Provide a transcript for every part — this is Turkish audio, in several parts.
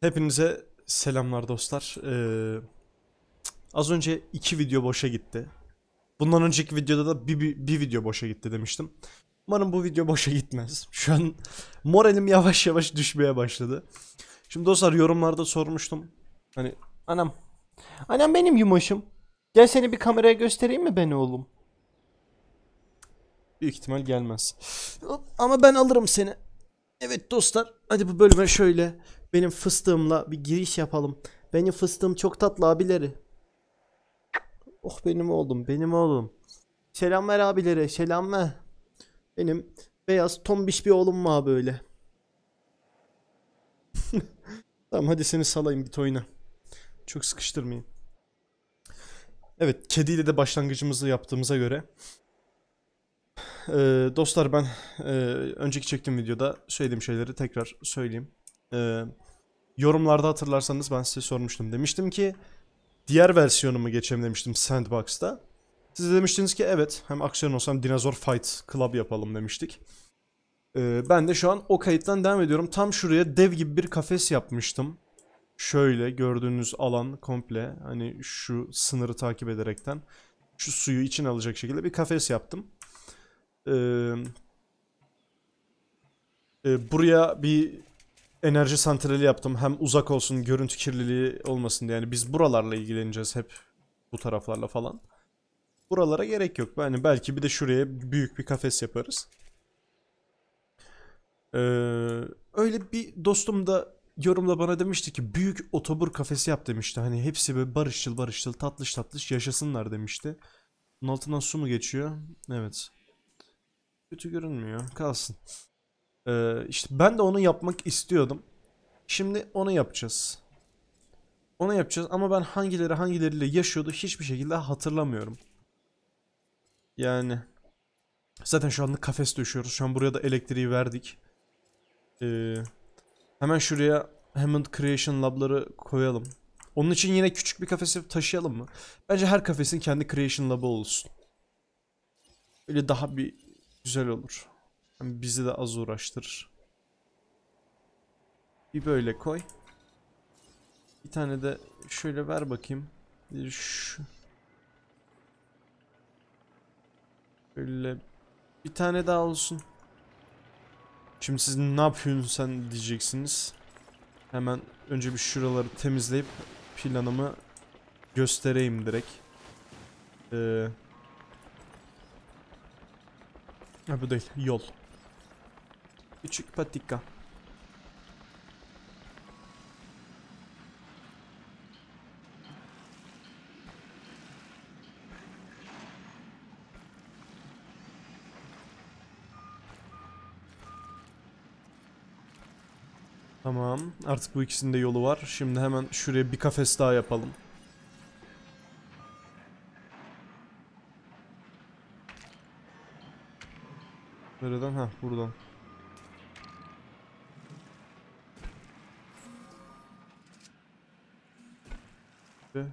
Hepinize selamlar dostlar. Ee, az önce iki video boşa gitti. Bundan önceki videoda da bir, bir, bir video boşa gitti demiştim. Umarım bu video boşa gitmez. Şu an moralim yavaş yavaş düşmeye başladı. Şimdi dostlar yorumlarda sormuştum. Hani anam. Anam benim yumaşım. Gel seni bir kameraya göstereyim mi ben oğlum? Büyük ihtimal gelmez. Ama ben alırım seni. Evet dostlar hadi bu bölüme şöyle benim fıstığımla bir giriş yapalım. Benim fıstığım çok tatlı abileri. Oh benim oğlum benim oğlum. Selam ver abilere selam ver. Benim beyaz tombiş bir oğlum var böyle. tamam hadi seni salayım git oyna. Çok sıkıştırmayın. Evet kediyle de başlangıcımızı yaptığımıza göre. Ee, dostlar ben e, önceki çektiğim videoda söylediğim şeyleri tekrar söyleyeyim. Ee, yorumlarda hatırlarsanız ben size sormuştum. Demiştim ki diğer versiyonumu geçelim demiştim Sandbox'ta. Siz de demiştiniz ki evet hem aksiyon olsam Dinozor Fight Club yapalım demiştik. Ee, ben de şu an o kayıttan devam ediyorum. Tam şuraya dev gibi bir kafes yapmıştım. Şöyle gördüğünüz alan komple hani şu sınırı takip ederekten şu suyu içine alacak şekilde bir kafes yaptım. Ee, e, buraya bir enerji santrali yaptım. Hem uzak olsun, görüntü kirliliği olmasın diye. Yani biz buralarla ilgileneceğiz hep bu taraflarla falan. Buralara gerek yok. Yani belki bir de şuraya büyük bir kafes yaparız. Ee, öyle bir dostum da yorumda bana demişti ki büyük otobur kafesi yap demişti. Hani hepsi böyle barışçıl barışçıl tatlış tatlış yaşasınlar demişti. Bunun altından su mu geçiyor? Evet. Kötü görünmüyor. Kalsın. Ee, işte ben de onu yapmak istiyordum. Şimdi onu yapacağız. Onu yapacağız ama ben hangileri hangileriyle yaşıyordu hiçbir şekilde hatırlamıyorum. Yani zaten şu anda kafes döşüyoruz. Şu an buraya da elektriği verdik. Ee, hemen şuraya Hammond Creation Lab'ları koyalım. Onun için yine küçük bir kafesi taşıyalım mı? Bence her kafesin kendi Creation Lab'ı olsun. Öyle daha bir güzel olur. Hem bizi de az uğraştırır. Bir böyle koy. Bir tane de şöyle ver bakayım. Şu. Böyle bir tane daha olsun. Şimdi siz ne yapıyorsun sen diyeceksiniz. Hemen önce bir şuraları temizleyip planımı göstereyim direkt. Ee, bu değil, yol. Küçük patika. Tamam. Artık bu ikisinin de yolu var. Şimdi hemen şuraya bir kafes daha yapalım. Nereden? Ha buradan. Ve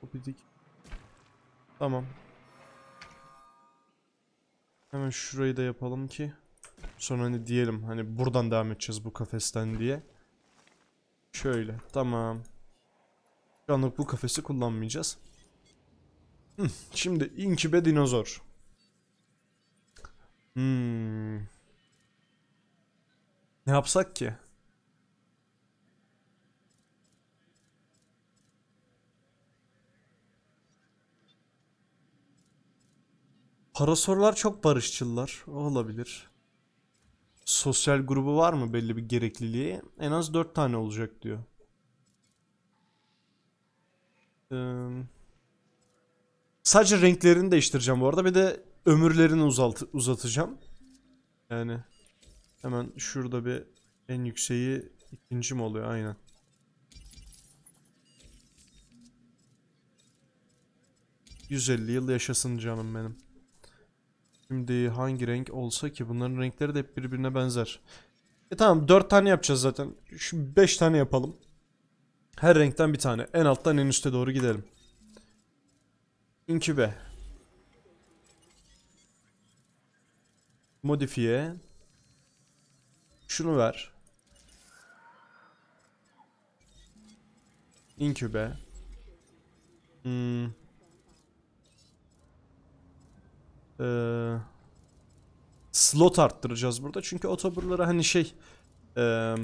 Hopidik. Tamam. Hemen şurayı da yapalım ki sonra hani diyelim hani buradan devam edeceğiz bu kafesten diye. Şöyle tamam. Şu anlık bu kafesi kullanmayacağız. Şimdi inkübe dinozor. Hmm. Ne yapsak ki? Parasorlar çok barışçılar. O olabilir. Sosyal grubu var mı belli bir gerekliliği? En az 4 tane olacak diyor. Ee, sadece renklerini değiştireceğim bu arada. Bir de ömürlerini uzalt uzatacağım. Yani hemen şurada bir en yükseği ikinci mi oluyor? Aynen. ...150 yıl yaşasın canım benim. Şimdi hangi renk olsa ki bunların renkleri de hep birbirine benzer. E tamam 4 tane yapacağız zaten. Şu 5 tane yapalım. Her renkten bir tane. En alttan en üste doğru gidelim. İnkübe. Modifiye. Şunu ver. İnkübe. Hmm. Ee, slot arttıracağız burada. Çünkü otoburları hani şey ee,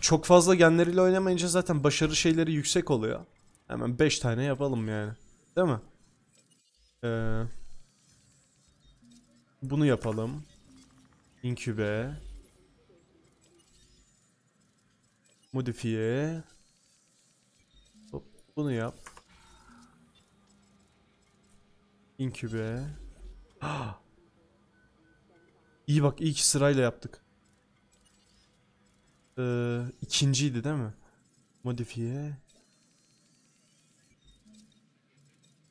çok fazla genleriyle oynamayınca zaten başarı şeyleri yüksek oluyor. Hemen 5 tane yapalım yani. Değil mi? Ee, bunu yapalım. İnkübe. Modifiye. Hop, bunu yap. İnkübe. İyi bak iyi ki sırayla yaptık. Ee, ikinciydi değil mi? Modifiye.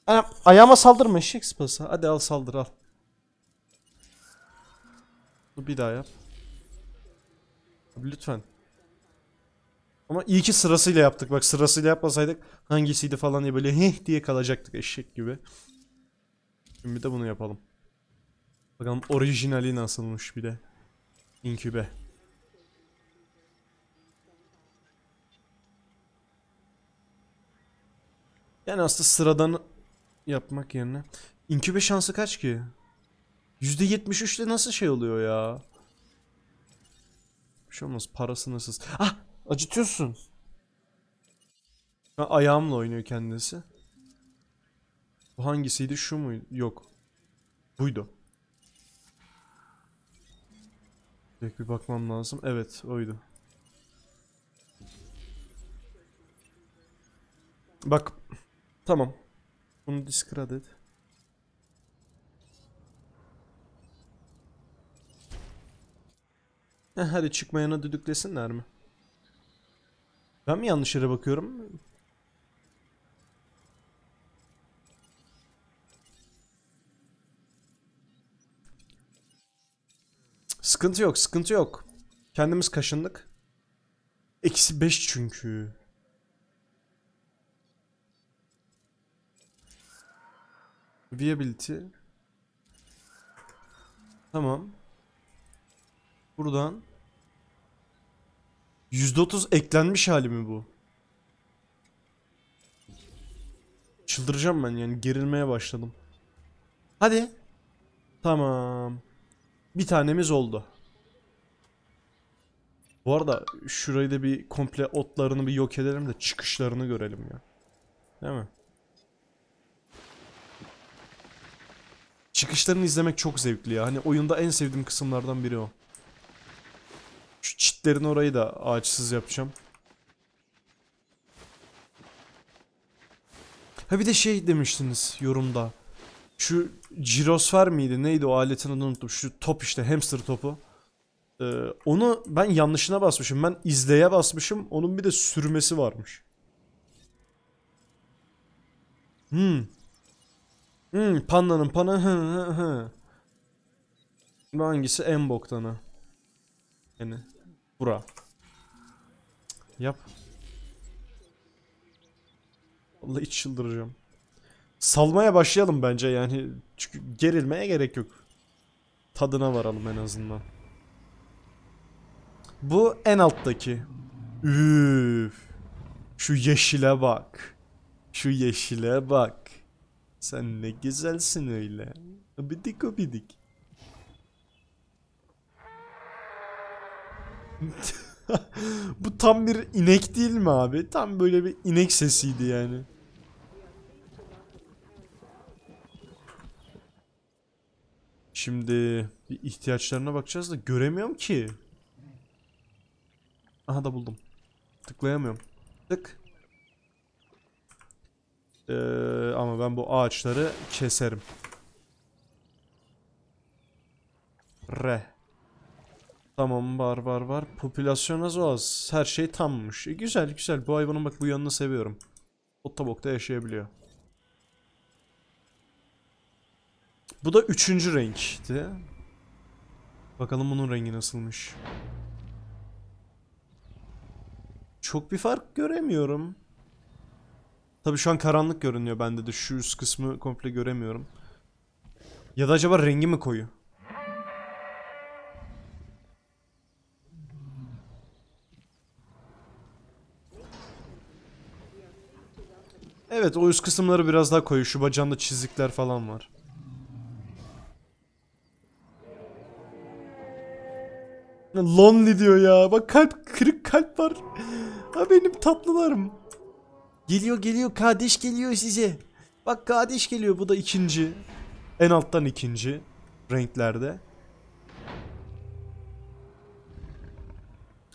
Anam, ayağıma saldırma eşek sıpası. Hadi al saldır al. Bir daha yap. Abi lütfen. Ama iyi ki sırasıyla yaptık. Bak sırasıyla yapmasaydık hangisiydi falan diye böyle heh diye kalacaktık eşek gibi. Şimdi de bunu yapalım. Bakalım orijinali nasılmış bir de. İnkübe. Yani aslında sıradan yapmak yerine. İnkübe şansı kaç ki? %73 ile nasıl şey oluyor ya? Bir şey olmaz parası nasıl? Ah acıtıyorsun. Ha, ayağımla oynuyor kendisi. Bu hangisiydi şu mu? Yok. Buydu. Direkt bir bakmam lazım. Evet oydu. Bak. Tamam. Bunu discard et. Heh, hadi çıkmayana düdüklesinler mi? Ben mi yanlış yere bakıyorum? Sıkıntı yok, sıkıntı yok. Kendimiz kaşındık. Eksi 5 çünkü. Viability. Tamam. Buradan. %30 eklenmiş hali mi bu? Çıldıracağım ben yani gerilmeye başladım. Hadi. Tamam. Bir tanemiz oldu. Bu arada şurayı da bir komple otlarını bir yok edelim de çıkışlarını görelim ya. Değil mi? Çıkışlarını izlemek çok zevkli ya. Hani oyunda en sevdiğim kısımlardan biri o. Şu çitlerin orayı da ağaçsız yapacağım. Ha bir de şey demiştiniz yorumda. Şu jirosfer miydi neydi o aletin adını unuttum. Şu top işte hamster topu. Ee, onu ben yanlışına basmışım. Ben izleye basmışım. Onun bir de sürmesi varmış. Hmm. Hmm, pandanın panı hangisi en boktanı? Yani bura. Yap. Vallahi çıldıracağım. Salmaya başlayalım bence yani. Çünkü gerilmeye gerek yok. Tadına varalım en azından. Bu en alttaki. Üf. Şu yeşile bak. Şu yeşile bak. Sen ne güzelsin öyle. Abidik abidik. Bu tam bir inek değil mi abi? Tam böyle bir inek sesiydi yani. Şimdi bir ihtiyaçlarına bakacağız da göremiyorum ki. Aha da buldum. Tıklayamıyorum. Tık. Ee, ama ben bu ağaçları keserim. Re. Tamam var var var. Popülasyon az az. Her şey tammış. E, güzel güzel. Bu hayvanın bak bu yanını seviyorum. Otobokta yaşayabiliyor. Bu da üçüncü renkti. Bakalım bunun rengi nasılmış. Çok bir fark göremiyorum. Tabii şu an karanlık görünüyor bende de. Şu üst kısmı komple göremiyorum. Ya da acaba rengi mi koyu? Evet o üst kısımları biraz daha koyu. Şu bacağında çizikler falan var. Lonely diyor ya. Bak kalp kırık kalp var. Ha benim tatlılarım. Geliyor geliyor kardeş geliyor size. Bak kardeş geliyor bu da ikinci. En alttan ikinci renklerde.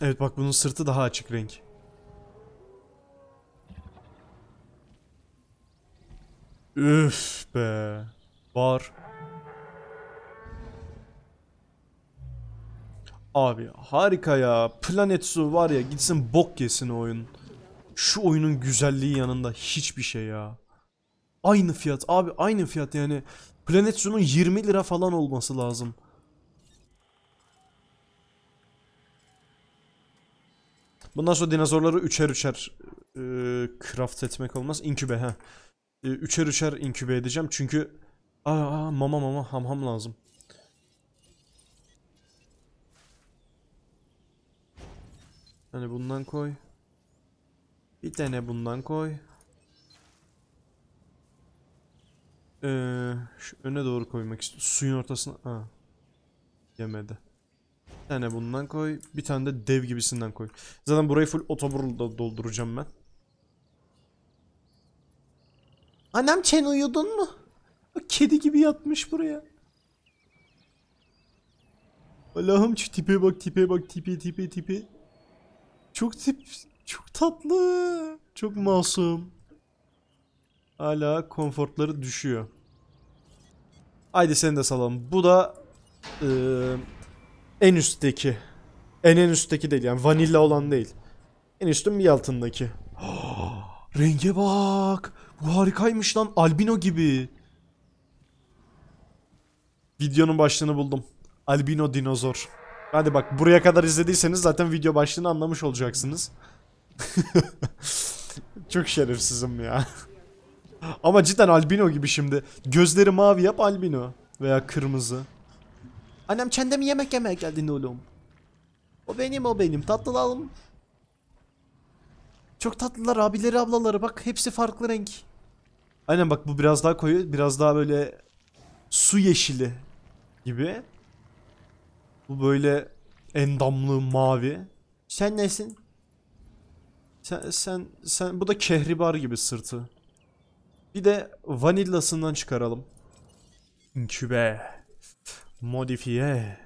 Evet bak bunun sırtı daha açık renk. Üf be. Var. Abi harika ya. Planet Zoo var ya gitsin bok yesin o oyun. Şu oyunun güzelliği yanında hiçbir şey ya. Aynı fiyat abi aynı fiyat yani. Planet Zoo'nun 20 lira falan olması lazım. Bundan sonra dinozorları üçer üçer e, craft etmek olmaz. İnkübe ha. E, üçer üçer inkübe edeceğim çünkü aa, aa, mama mama ham ham lazım. Hani bundan koy. Bir tane bundan koy. Ee, şu öne doğru koymak istiyorum. Suyun ortasına. Ha. Yemedi. Bir tane bundan koy. Bir tane de dev gibisinden koy. Zaten burayı full otoburla dolduracağım ben. Annem Chen uyudun mu? Bak kedi gibi yatmış buraya. Allah'ım şu tipe bak tipe bak tipe tipe tipe. Çok tip çok tatlı. Çok masum. Hala konfortları düşüyor. Haydi seni de salalım. Bu da eee, en üstteki. En en üstteki değil yani vanilla olan değil. En üstün bir altındaki. Renge bak. Bu harikaymış lan. Albino gibi. Videonun başlığını buldum. Albino dinozor. Hadi bak buraya kadar izlediyseniz zaten video başlığını anlamış olacaksınız. Çok şerefsizim ya. Ama cidden albino gibi şimdi. Gözleri mavi yap albino. Veya kırmızı. Annem çende mi yemek yemeye geldin oğlum? O benim o benim tatlılığım. Çok tatlılar abileri ablaları bak hepsi farklı renk. Aynen bak bu biraz daha koyu biraz daha böyle su yeşili gibi. Bu böyle endamlı mavi. Sen nesin? Sen sen sen bu da kehribar gibi sırtı. Bir de vanillasından çıkaralım. İnkübe. Modifiye.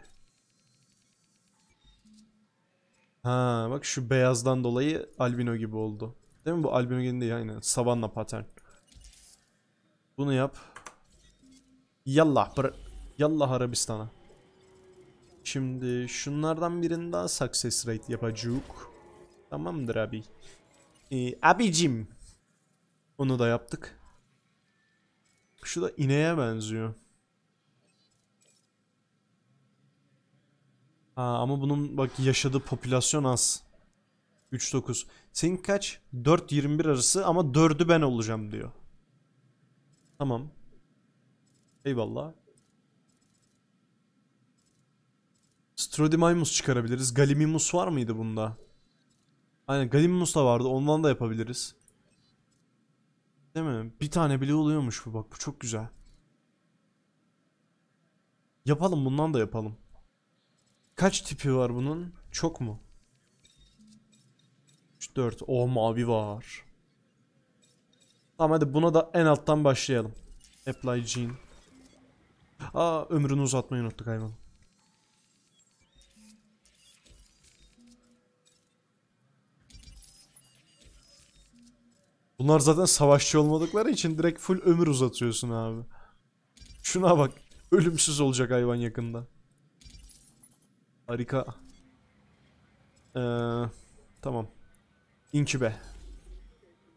Ha bak şu beyazdan dolayı albino gibi oldu. Değil mi bu albino gibi değil aynen. Savanna pattern. Bunu yap. Yallah Yallah Arabistan'a. Şimdi şunlardan birini daha success rate yapacak. Tamamdır abi. Ee, abicim. Onu da yaptık. Şu da ineğe benziyor. Ha, ama bunun bak yaşadığı popülasyon az. 3-9. Senin kaç? 4-21 arası ama 4'ü ben olacağım diyor. Tamam. Eyvallah. Strodimamus çıkarabiliriz. Gallimimus var mıydı bunda? Aynen Gallimimus da vardı. Ondan da yapabiliriz. Değil mi? Bir tane bile oluyormuş bu bak. Bu çok güzel. Yapalım bundan da yapalım. Kaç tipi var bunun? Çok mu? 3 4. O mavi var. Tamam hadi buna da en alttan başlayalım. Apply gene. Aa ömrünü uzatmayı unuttuk hayvan. Bunlar zaten savaşçı olmadıkları için direkt full ömür uzatıyorsun abi. Şuna bak. Ölümsüz olacak hayvan yakında. Harika. Ee, tamam. İnkübe.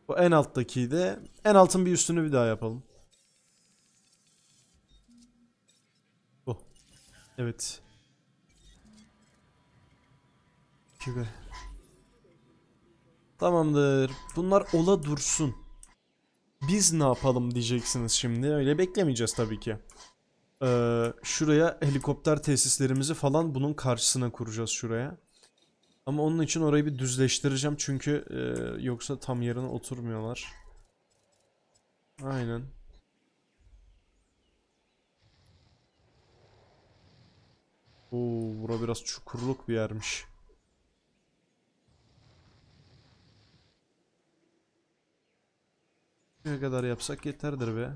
Bu en alttaki de en altın bir üstünü bir daha yapalım. Bu. Evet. İnkübe. Tamamdır. Bunlar ola dursun. Biz ne yapalım diyeceksiniz şimdi. Öyle beklemeyeceğiz tabii ki. Ee, şuraya helikopter tesislerimizi falan bunun karşısına kuracağız şuraya. Ama onun için orayı bir düzleştireceğim çünkü e, yoksa tam yerine oturmuyorlar. Aynen. Oo, bura biraz çukurluk bir yermiş. Ne kadar yapsak yeterdir be.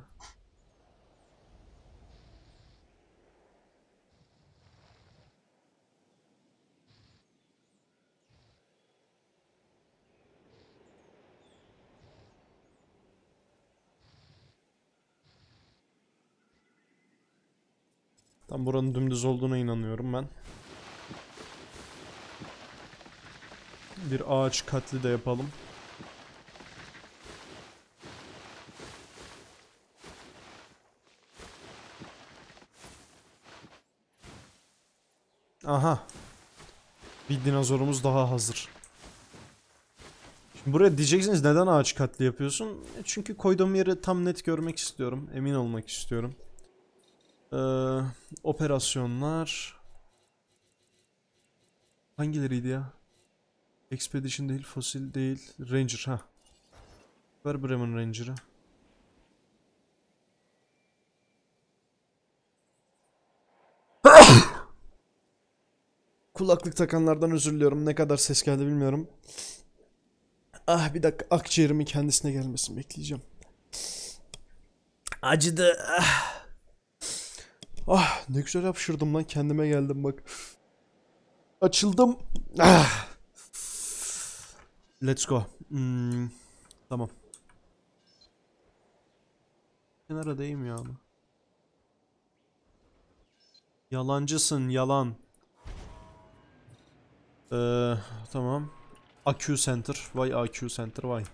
Tam buranın dümdüz olduğuna inanıyorum ben. Bir ağaç katli de yapalım. Aha. Bir dinozorumuz daha hazır. Şimdi buraya diyeceksiniz neden ağaç katli yapıyorsun? E Çünkü koyduğum yeri tam net görmek istiyorum. Emin olmak istiyorum. Ee, operasyonlar. Hangileriydi ya? Expedition değil, fosil değil, Ranger ha. Ver Bremen Ranger'ı. Kulaklık takanlardan özür diliyorum. Ne kadar ses geldi bilmiyorum. Ah bir dakika akciğerimin kendisine gelmesini bekleyeceğim. Acıdı. Ah. Ah ne güzel hapşırdım lan kendime geldim bak. Açıldım. Ah. Let's go. Hmm, tamam. Kenara ya ama. Yalancısın yalan. Ee, tamam. AQ Center. Vay AQ Center vay.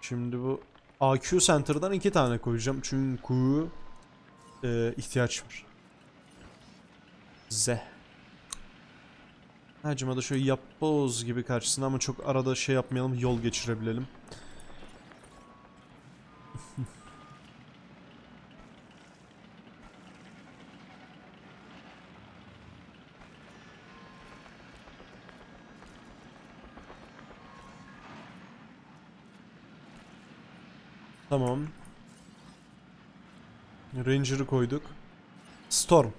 Şimdi bu AQ Center'dan iki tane koyacağım. Çünkü e, ihtiyaç var. Z. Hacıma da şöyle yapboz gibi karşısına ama çok arada şey yapmayalım yol geçirebilelim. Tamam. Ranger'ı koyduk. Storm.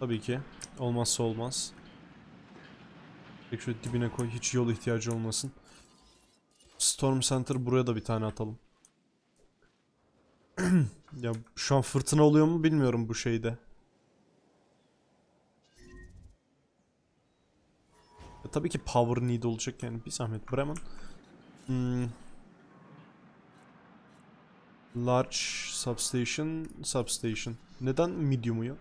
Tabii ki. Olmazsa olmaz. Tek şöyle dibine koy. Hiç yol ihtiyacı olmasın. Storm Center buraya da bir tane atalım. ya şu an fırtına oluyor mu bilmiyorum bu şeyde. Ya tabii ki power need olacak yani bir zahmet Bremen. Hmm. Large substation, substation. Neden medium'u yok?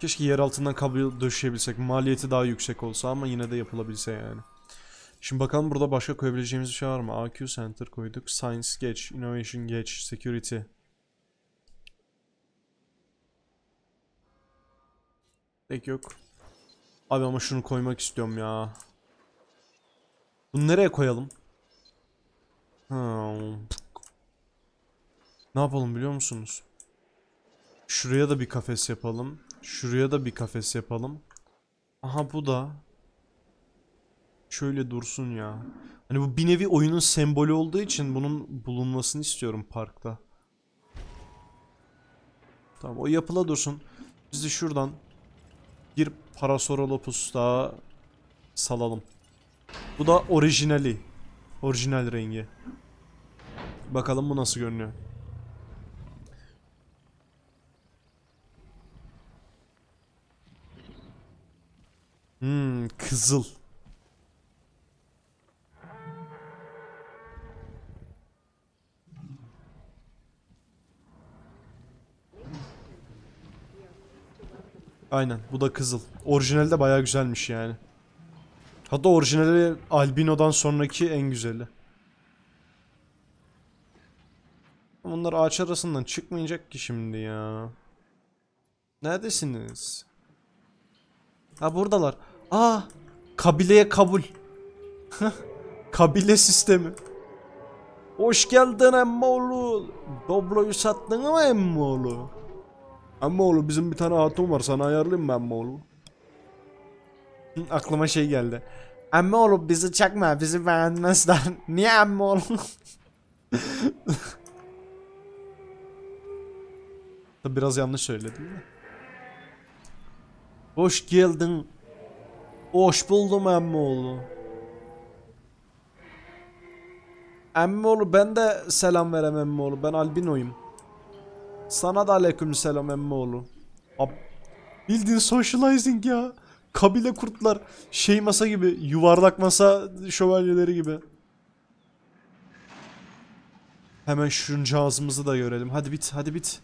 Keşke yer altından kablo döşeyebilsek. Maliyeti daha yüksek olsa ama yine de yapılabilse yani. Şimdi bakalım burada başka koyabileceğimiz bir şey var mı? AQ Center koyduk. Science geç. Innovation geç. Security. Pek yok. Abi ama şunu koymak istiyorum ya. Bunu nereye koyalım? Ha. Ne yapalım biliyor musunuz? Şuraya da bir kafes yapalım. Şuraya da bir kafes yapalım. Aha bu da. Şöyle dursun ya. Hani bu bir nevi oyunun sembolü olduğu için bunun bulunmasını istiyorum parkta. Tamam o yapıla dursun. Biz de şuradan bir Parasaurolophus daha salalım. Bu da orijinali. Orijinal rengi. Bakalım bu nasıl görünüyor. Hmm, kızıl. Aynen, bu da kızıl. Orijinali de bayağı güzelmiş yani. Hatta orijinali albinodan sonraki en güzeli. Bunlar ağaç arasından çıkmayacak ki şimdi ya. Neredesiniz? Ha buradalar. Aa, kabileye kabul. Kabile sistemi. Hoş geldin emmoğlu. Doblo'yu sattın mı emmoğlu? Emmoğlu bizim bir tane hatun var sana ayarlayayım mı emmoğlu? Aklıma şey geldi. Emmi oğlum bizi çekme bizi beğenmezler. Niye emmi oğlum? Tabi biraz yanlış söyledim de. Hoş geldin. Hoş buldum emmoğlu. Emmoğlu ben de selam verem emmoğlu. Ben albinoyum. Sana da aleyküm selam emmoğlu. Ab Bildiğin socializing ya. Kabile kurtlar. Şey masa gibi. Yuvarlak masa şövalyeleri gibi. Hemen şuncağızımızı da görelim. Hadi bit, hadi bit.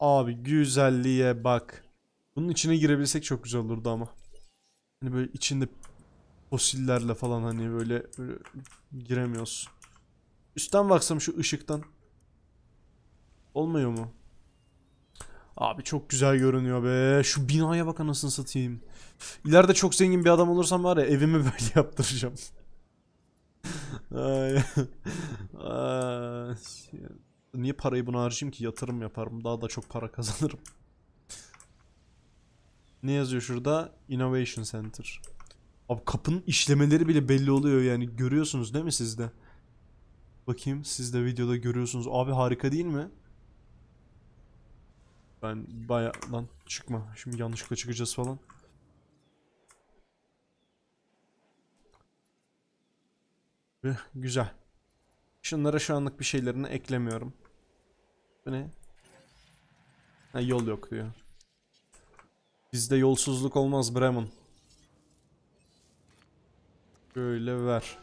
Abi güzelliğe bak. Bunun içine girebilsek çok güzel olurdu ama. Hani böyle içinde fosillerle falan hani böyle, böyle giremiyoruz. Üstten baksam şu ışıktan. Olmuyor mu? Abi çok güzel görünüyor be. Şu binaya bak anasını satayım. İleride çok zengin bir adam olursam var ya evimi böyle yaptıracağım. Niye parayı buna harcayayım ki? Yatırım yaparım. Daha da çok para kazanırım. Ne yazıyor şurada? Innovation Center. Abi kapının işlemeleri bile belli oluyor yani. Görüyorsunuz değil mi siz de? Bakayım siz de videoda görüyorsunuz. Abi harika değil mi? Ben baya lan çıkma. Şimdi yanlışlıkla çıkacağız falan. Eh, Güzel. Şunlara şu anlık bir şeylerini eklemiyorum. Bu ne? Ha, yol yok diyor. Bizde yolsuzluk olmaz Bremen. Böyle ver.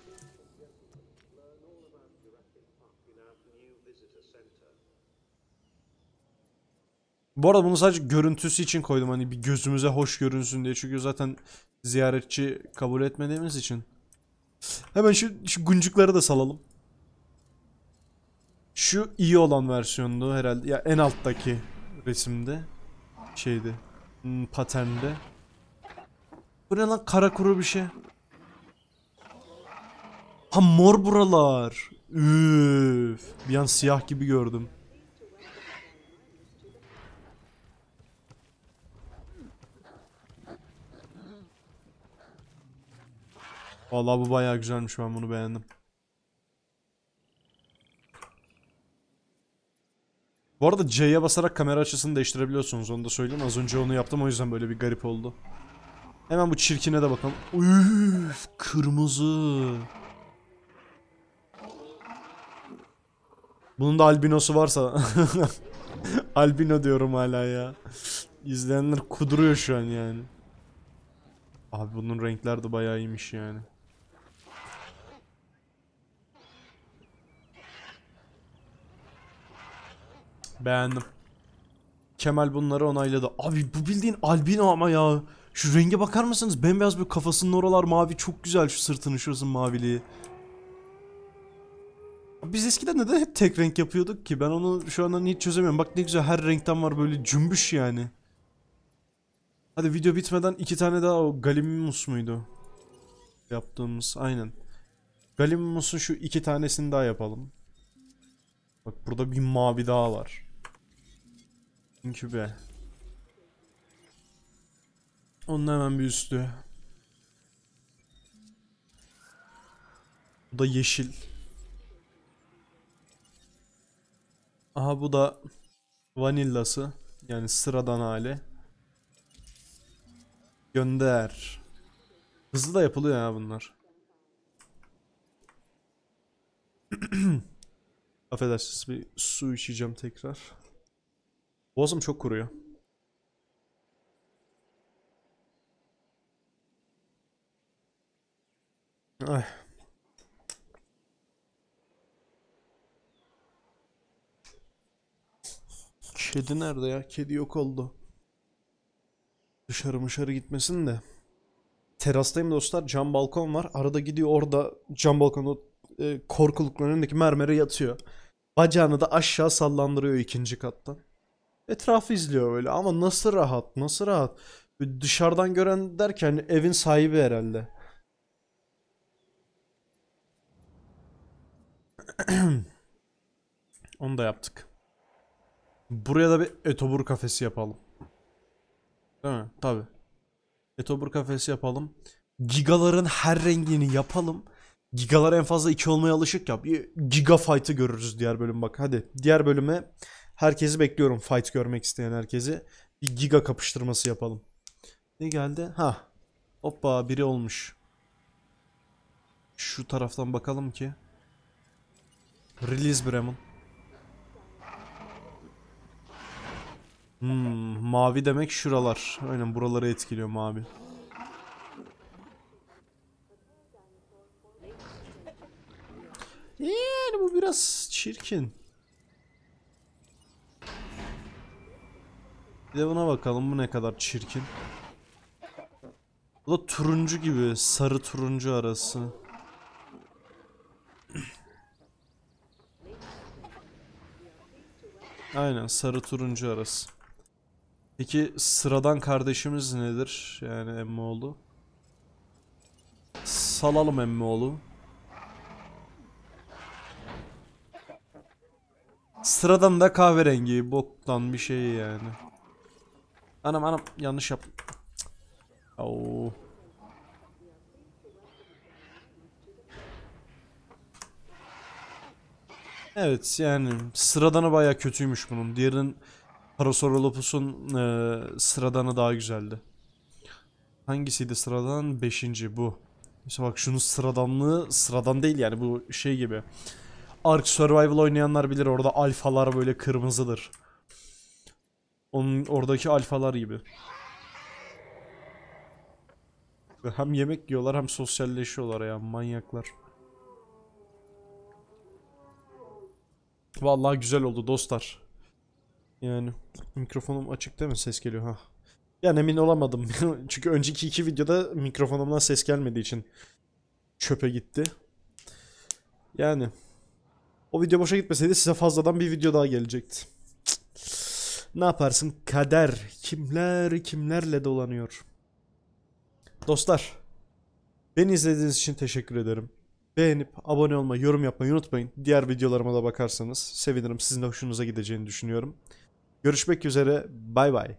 Bu arada bunu sadece görüntüsü için koydum hani bir gözümüze hoş görünsün diye çünkü zaten ziyaretçi kabul etmediğimiz için. Hemen şu, şu guncukları da salalım. Şu iyi olan versiyondu herhalde. Ya en alttaki resimde. Şeydi. Hmm, paternde. Bu ne lan kara kuru bir şey. Ha mor buralar. Üf. Bir an siyah gibi gördüm. Vallahi bu bayağı güzelmiş ben bunu beğendim. Bu arada C'ye basarak kamera açısını değiştirebiliyorsunuz onu da söyleyeyim. Az önce onu yaptım o yüzden böyle bir garip oldu. Hemen bu çirkine de bakalım. Üf, kırmızı. Bunun da albinosu varsa. Albino diyorum hala ya. İzleyenler kuduruyor şu an yani. Abi bunun renkler de bayağı iyiymiş yani. Beğendim. Kemal bunları onayladı. Abi bu bildiğin albino ama ya. Şu renge bakar mısınız? Bembeyaz bir kafasının oralar mavi. Çok güzel şu sırtının şurası maviliği. Biz eskiden neden hep tek renk yapıyorduk ki? Ben onu şu anda hiç çözemiyorum. Bak ne güzel her renkten var böyle cümbüş yani. Hadi video bitmeden iki tane daha o Galimus muydu? Yaptığımız aynen. Galimus'un şu iki tanesini daha yapalım. Bak burada bir mavi daha var. Çünkü be. Onun hemen bir üstü. Bu da yeşil. Aha bu da vanillası. Yani sıradan hali. Gönder. Hızlı da yapılıyor ya bunlar. Affedersiniz bir su içeceğim tekrar. Boğazım çok kuruyor. Ay. Kedi nerede ya? Kedi yok oldu. Dışarı dışarı gitmesin de. Terastayım dostlar. Cam balkon var. Arada gidiyor orada cam balkonda e, korkulukların mermere yatıyor. Bacağını da aşağı sallandırıyor ikinci kattan. Etrafı izliyor öyle ama nasıl rahat nasıl rahat. Böyle Dışarıdan gören derken evin sahibi herhalde. Onu da yaptık. Buraya da bir etobur kafesi yapalım. Değil mi? Tabii. Etobur kafesi yapalım. Gigaların her rengini yapalım. Gigalar en fazla 2 olmaya alışık ya. Bir giga fight'ı görürüz diğer bölüm bak. Hadi diğer bölüme herkesi bekliyorum. Fight görmek isteyen herkesi. Bir giga kapıştırması yapalım. Ne geldi? Ha. Hoppa biri olmuş. Şu taraftan bakalım ki. Release Bremen. Hmm, mavi demek şuralar. Aynen buraları etkiliyor mavi. Yani bu biraz çirkin. Buna bakalım bu ne kadar çirkin. Bu da turuncu gibi, sarı turuncu arası. Aynen sarı turuncu arası. Peki sıradan kardeşimiz nedir? Yani Emmoğlu. Salalım Emmoğlu. Sıradan da kahverengi. Boktan bir şey yani. Anam anam yanlış yap. Oo. Evet yani sıradanı baya kötüymüş bunun. Diğerinin Parasaurolophus'un eee sıradanı daha güzeldi. Hangisiydi sıradan? Beşinci bu. İşte bak şunun sıradanlığı sıradan değil yani bu şey gibi. Ark Survival oynayanlar bilir orada alfalar böyle kırmızıdır. Onun oradaki alfalar gibi. Hem yemek yiyorlar hem sosyalleşiyorlar ya manyaklar. Vallahi güzel oldu dostlar. Yani mikrofonum açık değil mi? Ses geliyor ha. Yani emin olamadım. Çünkü önceki iki videoda mikrofonumdan ses gelmediği için çöpe gitti. Yani o video boşa gitmeseydi size fazladan bir video daha gelecekti. Ne yaparsın? Kader kimler kimlerle dolanıyor. Dostlar, beni izlediğiniz için teşekkür ederim. Beğenip abone olmayı, yorum yapmayı unutmayın. Diğer videolarıma da bakarsanız sevinirim. Sizin de hoşunuza gideceğini düşünüyorum. Görüşmek üzere. Bay bay.